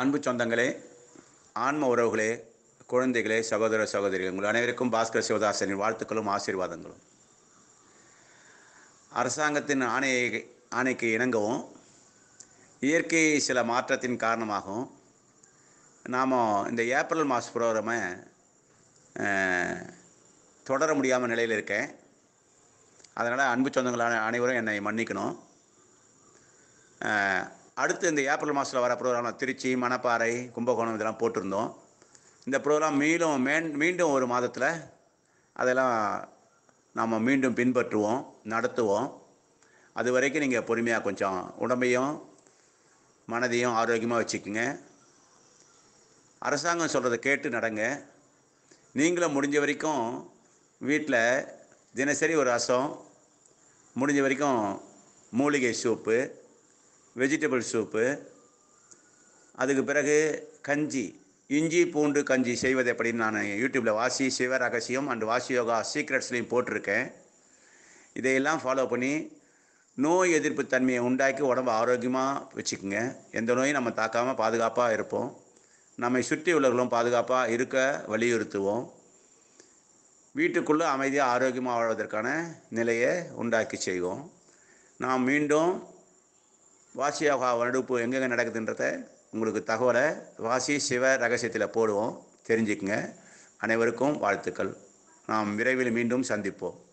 அன்பு சொந்தங்களே ஆன்ம உறவுகளே குழந்தைகளே சகோதர சகோதரிகள் உங்கள் அனைவருக்கும் பாஸ்கர் சிவதாசனின் வாழ்த்துக்களும் ஆசீர்வாதங்களும். அரசாங்கத்தின் ஆணையை ஆணைக்கு இணங்கவும் இயற்கை சில மாற்றத்தின் காரணமாகவும் நாம் இந்த ஏப்ரல் மாத ப்ரோக்ராமை தொடர முடியாமல் நிலையில் இருக்கேன். அதனால் அன்பு சொந்தங்களான அனைவரும் என்னை மன்னிக்கணும். அடுத்து இந்த ஏப்ரல் மாதத்தில் வர ப்ரோக்ராமில் திருச்சி மணப்பாறை கும்பகோணம் இதெல்லாம் போட்டிருந்தோம். இந்த ப்ரோக்ராம் மீண்டும் மேன் மீண்டும் ஒரு மாதத்தில் அதெல்லாம் நாம் மீண்டும் பின்பற்றுவோம் நடத்துவோம். அது வரைக்கும் நீங்கள் பொறுமையாக கொஞ்சம் உடம்பையும் மனதையும் ஆரோக்கியமாக வச்சுக்கோங்க. அரசாங்கம் சொல்கிறத கேட்டு நடங்க. நீங்களும் முடிஞ்ச வரைக்கும் வீட்டில் தினசரி ஒரு ரசம் முடிஞ்ச வரைக்கும் மூலிகை சூப்பு வெஜிடபிள் சூப்பு அதுக்கு பிறகு கஞ்சி இஞ்சி பூண்டு கஞ்சி செய்வது எப்படின்னு நான் யூடியூப்பில் வாசி சிவ ரகசியம் அண்ட் வாசி யோகா சீக்ரெட்ஸ்லையும் போட்டிருக்கேன். இதையெல்லாம் ஃபாலோ பண்ணி நோய் எதிர்ப்பு தன்மையை உண்டாக்கி உடம்பு ஆரோக்கியமாக வச்சுக்கோங்க. எந்த நோயும் நம்ம தாக்காமல் பாதுகாப்பாக இருப்போம். நம்மை சுற்றி உள்ளவர்களும் பாதுகாப்பாக இருக்க வலியுறுத்துவோம். வீட்டுக்குள்ளே அமைதியாக ஆரோக்கியமாக வாழ்வதற்கான நிலையை உண்டாக்கி செய்வோம். நாம் மீண்டும் வாசி யோகா வகுப்பு எங்கெங்கே நடக்குதுன்றத உங்களுக்கு தகவலை வாசி சிவ ரகசியத்தில் போடுவோம். தெரிஞ்சுக்குங்க. அனைவருக்கும் வாழ்த்துக்கள். நாம் விரைவில் மீண்டும் சந்திப்போம்.